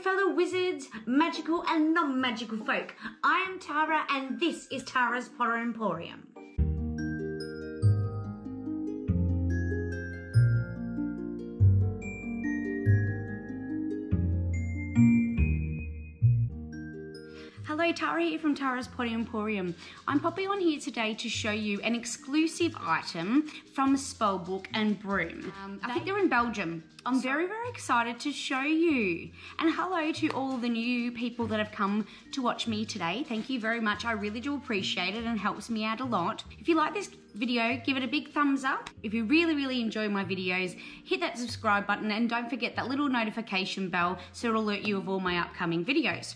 fellow wizards, magical and non-magical folk. I am Tara and this is Tara's Potter Emporium. Hello, Tara here from Tara's Potter Emporium. I'm popping on here today to show you an exclusive item from Spellbook and Broom. Um, I think they're in Belgium. I'm very, very excited to show you. And hello to all the new people that have come to watch me today. Thank you very much. I really do appreciate it and helps me out a lot. If you like this video, give it a big thumbs up. If you really, really enjoy my videos, hit that subscribe button and don't forget that little notification bell so it'll alert you of all my upcoming videos.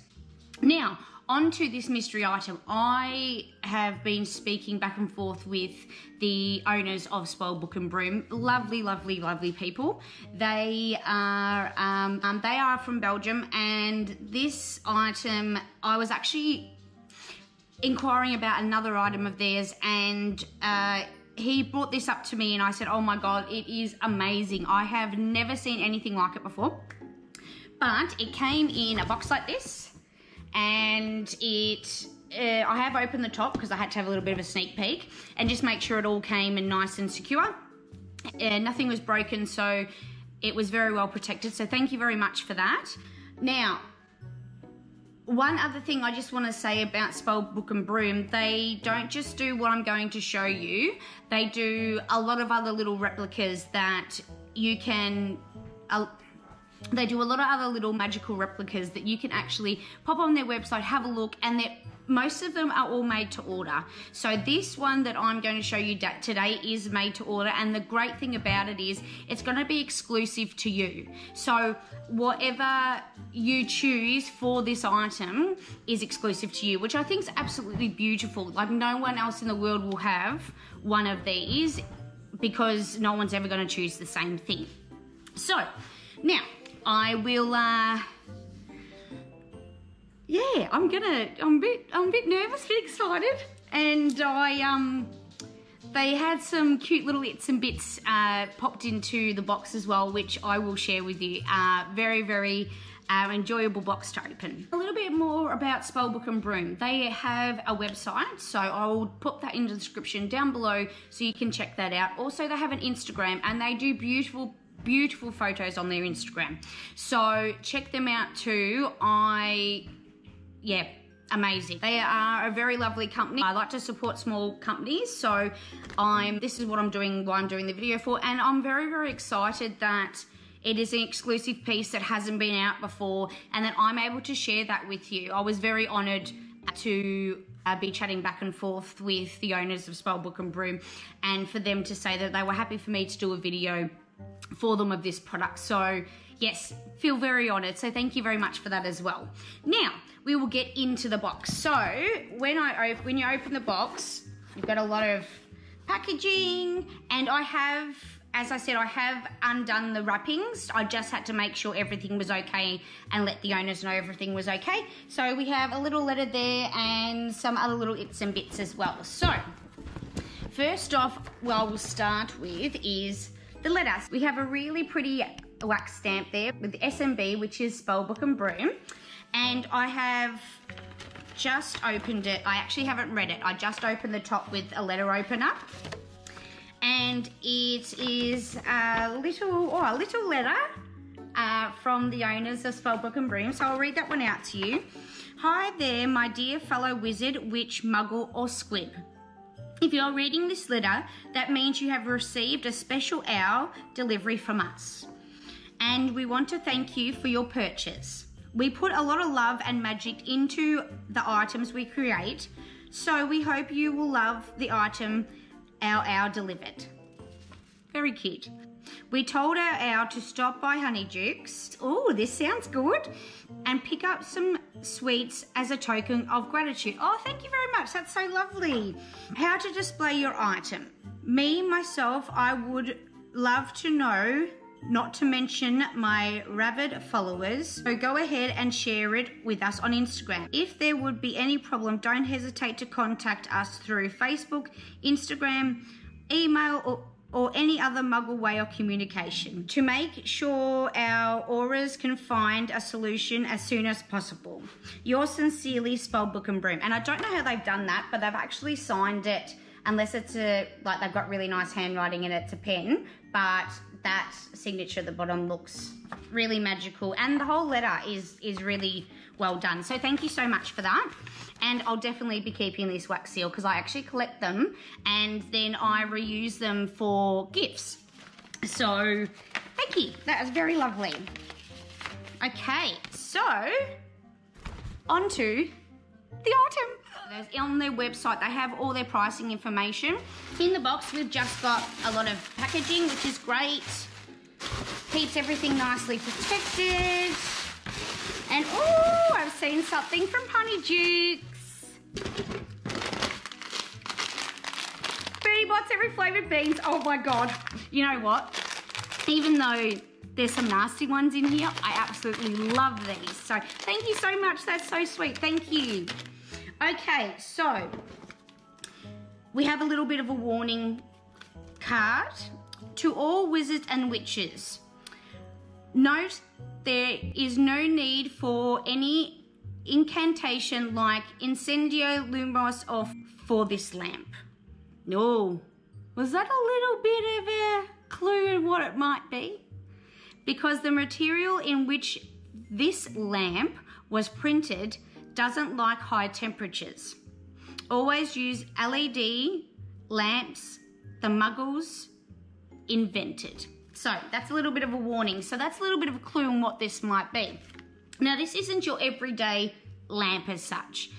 Now, onto this mystery item. I have been speaking back and forth with the owners of Spellbook and Broom. Lovely, lovely, lovely people. They are um, um, they are from Belgium, and this item I was actually inquiring about another item of theirs, and. Uh, he brought this up to me and I said, oh my God, it is amazing. I have never seen anything like it before. But it came in a box like this and it uh, I have opened the top because I had to have a little bit of a sneak peek and just make sure it all came in nice and secure. Uh, nothing was broken, so it was very well protected. So thank you very much for that. Now, one other thing I just want to say about Spellbook and Broom, they don't just do what I'm going to show you. They do a lot of other little replicas that you can... They do a lot of other little magical replicas that you can actually pop on their website, have a look, and they're most of them are all made to order. So this one that I'm going to show you today is made to order and the great thing about it is it's going to be exclusive to you. So whatever you choose for this item is exclusive to you, which I think is absolutely beautiful. Like no one else in the world will have one of these because no one's ever going to choose the same thing. So now I will, uh, yeah, I'm gonna, I'm a bit, I'm a bit nervous, a bit excited. And I, um, they had some cute little bits and bits uh, popped into the box as well, which I will share with you. Uh, very, very uh, enjoyable box to open. A little bit more about Spellbook and Broom. They have a website, so I will put that in the description down below so you can check that out. Also, they have an Instagram and they do beautiful beautiful photos on their Instagram. So check them out too. I, yeah, amazing. They are a very lovely company. I like to support small companies, so I'm this is what I'm doing, why I'm doing the video for, and I'm very, very excited that it is an exclusive piece that hasn't been out before and that I'm able to share that with you. I was very honored to uh, be chatting back and forth with the owners of Spellbook and Broom and for them to say that they were happy for me to do a video for them of this product. So yes, feel very honored. So thank you very much for that as well. Now, we will get into the box. So when I when you open the box, you've got a lot of packaging and I have as I said, I have undone the wrappings. I just had to make sure everything was okay and let the owners know everything was okay. So we have a little letter there and some other little its and bits as well. So, first off, what we'll start with is the letters. We have a really pretty wax stamp there with SMB, which is Spellbook and Broom. And I have just opened it. I actually haven't read it. I just opened the top with a letter opener. And it is a little, oh, a little letter uh, from the owners of Spellbook and Broom. So I'll read that one out to you. Hi there, my dear fellow wizard, witch, muggle, or squib. If you're reading this letter, that means you have received a special owl delivery from us. And we want to thank you for your purchase. We put a lot of love and magic into the items we create, so we hope you will love the item our owl delivered. Very cute. We told our owl to stop by Honeydukes. Oh, this sounds good. And pick up some sweets as a token of gratitude. Oh, thank you very much. That's so lovely. How to display your item. Me, myself, I would love to know not to mention my rabid followers. So go ahead and share it with us on Instagram. If there would be any problem, don't hesitate to contact us through Facebook, Instagram, email, or or any other muggle way of communication to make sure our Aurors can find a solution as soon as possible. Yours sincerely, Spellbook and Broom. And I don't know how they've done that, but they've actually signed it, unless it's a, like they've got really nice handwriting and it's a pen, but that signature at the bottom looks really magical. And the whole letter is, is really well done. So thank you so much for that and I'll definitely be keeping this wax seal because I actually collect them and then I reuse them for gifts. So thank you, that was very lovely. Okay, so on to the item. On their website, they have all their pricing information. In the box, we've just got a lot of packaging, which is great. Keeps everything nicely protected. And oh, I've seen something from Honeydukes. Bertie Bott's every flavoured beans. Oh my God. You know what? Even though there's some nasty ones in here, I absolutely love these. So thank you so much. That's so sweet. Thank you. Okay, so we have a little bit of a warning card. To all wizards and witches, note there is no need for any incantation like Incendio Lumos or for this lamp. No. Was that a little bit of a clue in what it might be? Because the material in which this lamp was printed doesn't like high temperatures. Always use LED lamps the muggles invented. So that's a little bit of a warning. So that's a little bit of a clue on what this might be. Now this isn't your everyday lamp as such.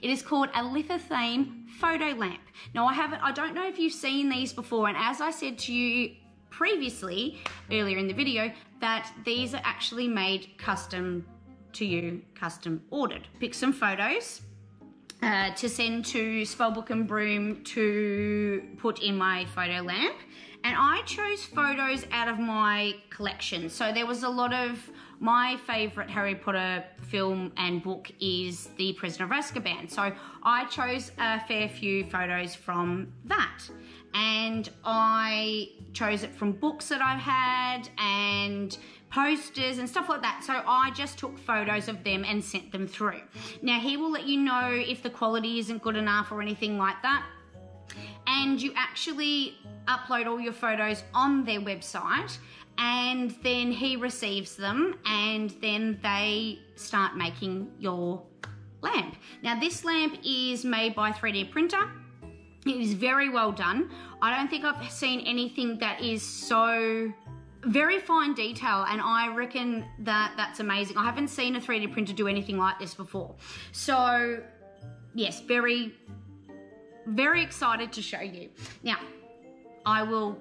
It is called a lithophane photo lamp. Now I haven't, I don't know if you've seen these before and as I said to you previously, earlier in the video, that these are actually made custom to you, custom ordered. Pick some photos, uh, to send to Spellbook and Broom to put in my photo lamp and I chose photos out of my collection. So there was a lot of my favorite Harry Potter film and book is The Prisoner of Azkaban. So I chose a fair few photos from that. And I chose it from books that I've had and posters and stuff like that. So I just took photos of them and sent them through. Now he will let you know if the quality isn't good enough or anything like that. And you actually upload all your photos on their website and then he receives them and then they start making your lamp. Now this lamp is made by 3D printer. It is very well done. I don't think I've seen anything that is so very fine detail and I reckon that that's amazing. I haven't seen a 3D printer do anything like this before. So yes, very, very excited to show you. Now, I will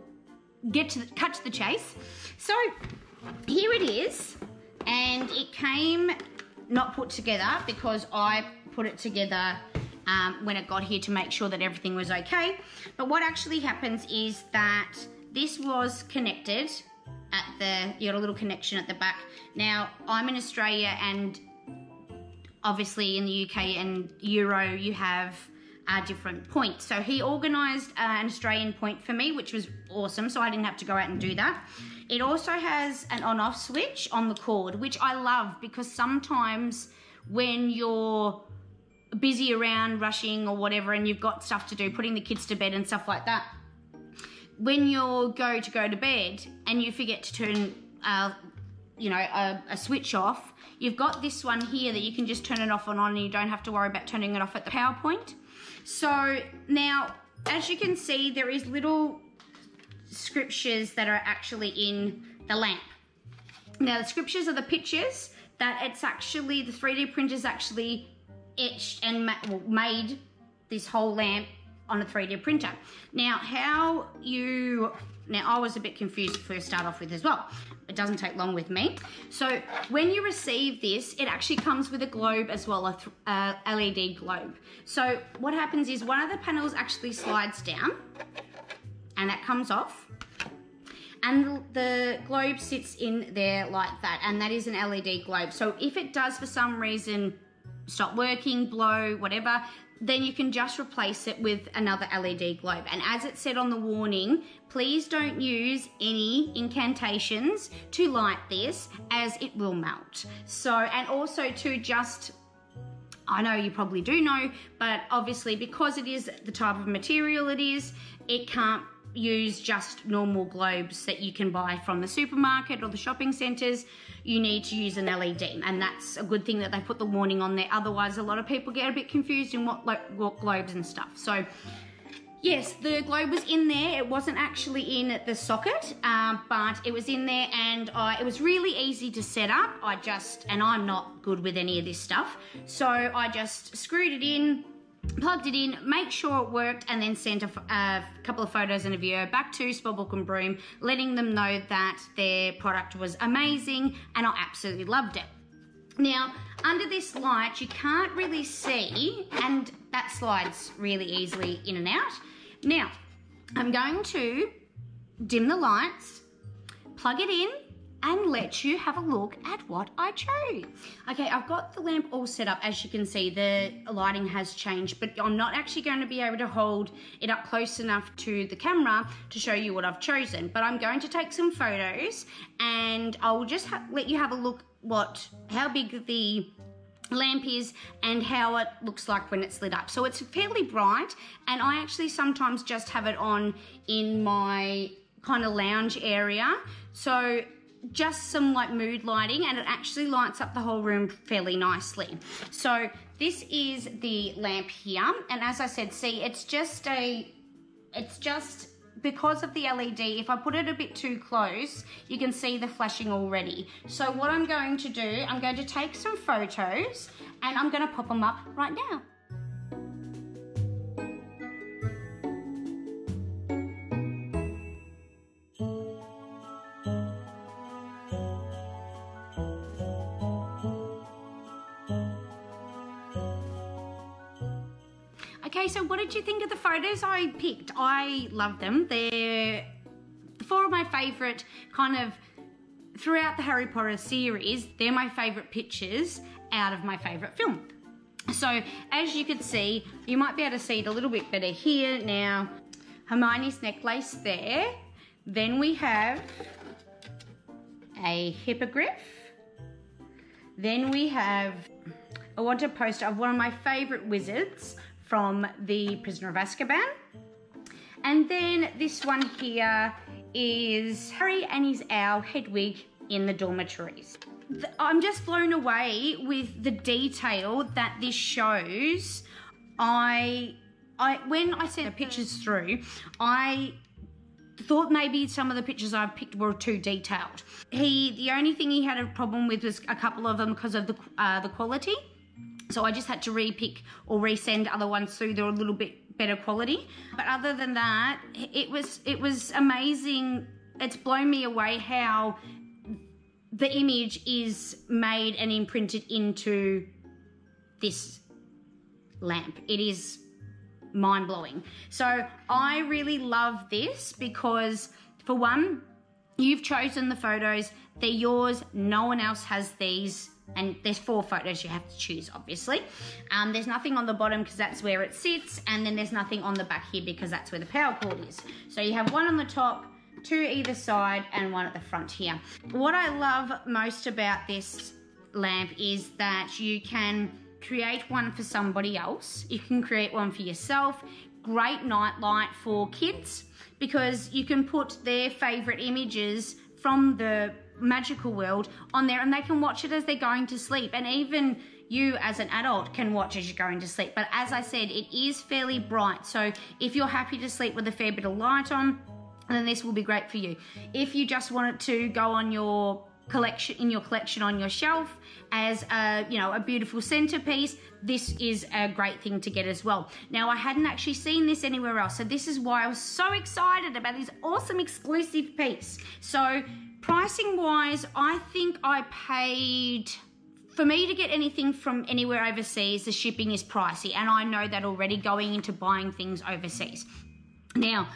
get to the, cut to the chase. So here it is, and it came not put together because I put it together um, when it got here to make sure that everything was okay. But what actually happens is that this was connected at the, you got a little connection at the back. Now, I'm in Australia and obviously in the UK and Euro, you have uh, different points. So he organised uh, an Australian point for me, which was awesome. So I didn't have to go out and do that. It also has an on-off switch on the cord, which I love because sometimes when you're busy around rushing or whatever and you've got stuff to do, putting the kids to bed and stuff like that, when you go to go to bed and you forget to turn, uh, you know, a, a switch off, you've got this one here that you can just turn it off and on and you don't have to worry about turning it off at the power point. So now, as you can see, there is little scriptures that are actually in the lamp. Now the scriptures are the pictures that it's actually, the 3D printers actually etched and made this whole lamp on a 3D printer. Now how you now, I was a bit confused to first start off with as well. It doesn't take long with me. So when you receive this, it actually comes with a globe as well, a uh, LED globe. So what happens is one of the panels actually slides down and that comes off. And the globe sits in there like that, and that is an LED globe. So if it does for some reason stop working, blow, whatever, then you can just replace it with another LED globe. And as it said on the warning, please don't use any incantations to light this as it will melt. So, and also to just I know you probably do know, but obviously because it is the type of material it is, it can't use just normal globes that you can buy from the supermarket or the shopping centres. You need to use an LED, and that's a good thing that they put the warning on there. Otherwise, a lot of people get a bit confused in what, like, what globes and stuff. So, yes, the globe was in there. It wasn't actually in the socket, uh, but it was in there, and I, it was really easy to set up. I just, and I'm not good with any of this stuff, so I just screwed it in plugged it in, make sure it worked, and then sent a, a couple of photos and a video back to Spellbook and Broom, letting them know that their product was amazing and I absolutely loved it. Now, under this light, you can't really see, and that slides really easily in and out. Now, I'm going to dim the lights, plug it in, and let you have a look at what I chose. Okay, I've got the lamp all set up. As you can see, the lighting has changed, but I'm not actually going to be able to hold it up close enough to the camera to show you what I've chosen. But I'm going to take some photos and I'll just let you have a look what how big the lamp is and how it looks like when it's lit up. So it's fairly bright and I actually sometimes just have it on in my kind of lounge area. So just some like mood lighting and it actually lights up the whole room fairly nicely. So this is the lamp here and as I said see it's just a it's just because of the LED if I put it a bit too close you can see the flashing already. So what I'm going to do I'm going to take some photos and I'm going to pop them up right now. So what did you think of the photos I picked? I love them. They're four of my favourite kind of throughout the Harry Potter series, they're my favourite pictures out of my favourite film. So as you can see, you might be able to see it a little bit better here now. Hermione's necklace there. Then we have a hippogriff. Then we have, I want a poster of one of my favourite wizards from The Prisoner of Azkaban. And then this one here is Harry and his owl Hedwig in the dormitories. I'm just blown away with the detail that this shows. I, I when I sent the pictures through, I thought maybe some of the pictures I've picked were too detailed. He, the only thing he had a problem with was a couple of them because of the uh, the quality. So I just had to repick or resend other ones through. They're a little bit better quality. But other than that, it was it was amazing. It's blown me away how the image is made and imprinted into this lamp. It is mind blowing. So I really love this because for one, you've chosen the photos, they're yours, no one else has these and there's four photos you have to choose obviously. Um, there's nothing on the bottom because that's where it sits and then there's nothing on the back here because that's where the power cord is. So you have one on the top two either side and one at the front here. What I love most about this lamp is that you can create one for somebody else. You can create one for yourself. Great night light for kids because you can put their favorite images from the magical world on there and they can watch it as they're going to sleep. And even you as an adult can watch as you're going to sleep. But as I said it is fairly bright. So if you're happy to sleep with a fair bit of light on then this will be great for you. If you just want it to go on your collection in your collection on your shelf as a you know a beautiful centerpiece this is a great thing to get as well. Now i hadn't actually seen this anywhere else so this is why i was so excited about this awesome exclusive piece. So Pricing wise, I think I paid for me to get anything from anywhere overseas, the shipping is pricey, and I know that already going into buying things overseas. Now,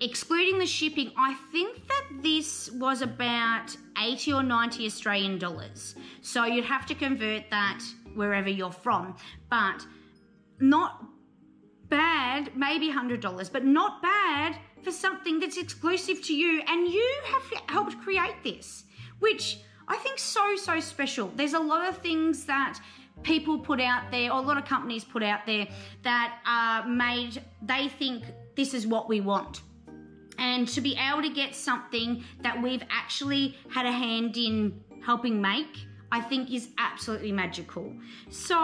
excluding the shipping, I think that this was about 80 or 90 Australian dollars. So you'd have to convert that wherever you're from. But not bad, maybe $100, but not bad for something that's exclusive to you. And you have helped create this, which I think so, so special. There's a lot of things that people put out there, or a lot of companies put out there that are made, they think this is what we want. And to be able to get something that we've actually had a hand in helping make, I think is absolutely magical. So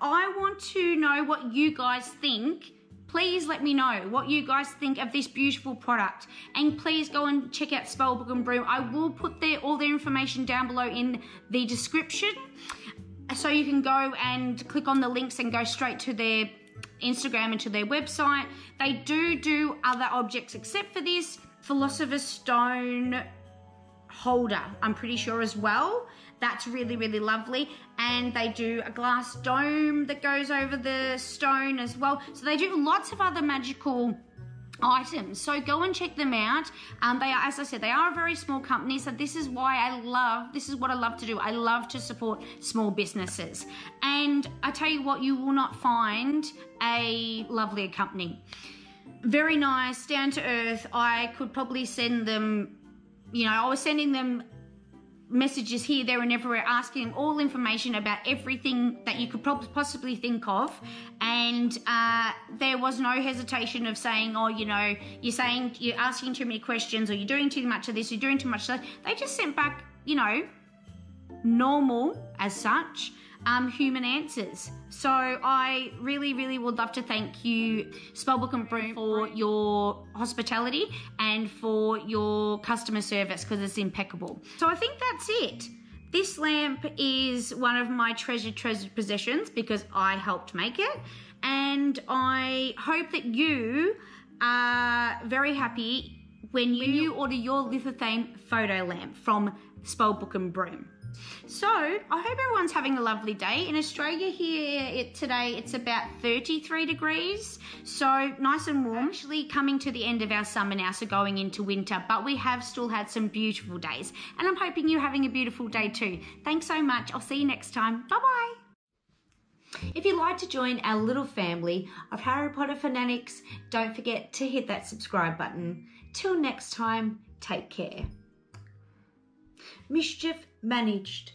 I want to know what you guys think. Please let me know what you guys think of this beautiful product. And please go and check out Spellbook and Broom. I will put their, all their information down below in the description. So you can go and click on the links and go straight to their Instagram and to their website. They do do other objects except for this Philosopher's Stone holder, I'm pretty sure as well. That's really, really lovely. And they do a glass dome that goes over the stone as well. So they do lots of other magical items. So go and check them out. Um, they are, as I said, they are a very small company. So this is why I love, this is what I love to do. I love to support small businesses. And I tell you what, you will not find a lovelier company. Very nice, down to earth. I could probably send them, you know, I was sending them messages here, there, and everywhere asking all information about everything that you could possibly think of. And uh, there was no hesitation of saying, oh, you know, you're saying, you're asking too many questions, or you're doing too much of this, you're doing too much of that. They just sent back, you know, normal as such um, human answers. So I really, really would love to thank you, Spellbook and Broom, for your hospitality and for your customer service because it's impeccable. So I think that's it. This lamp is one of my treasured, treasured possessions because I helped make it. And I hope that you are very happy when you, when you order your lithophane photo lamp from Spellbook and Broom. So I hope everyone's having a lovely day. In Australia here it, today it's about 33 degrees, so nice and warm. Actually coming to the end of our summer now, so going into winter, but we have still had some beautiful days. And I'm hoping you're having a beautiful day too. Thanks so much. I'll see you next time. Bye-bye. If you'd like to join our little family of Harry Potter fanatics, don't forget to hit that subscribe button. Till next time, take care. Mischief managed.